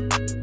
you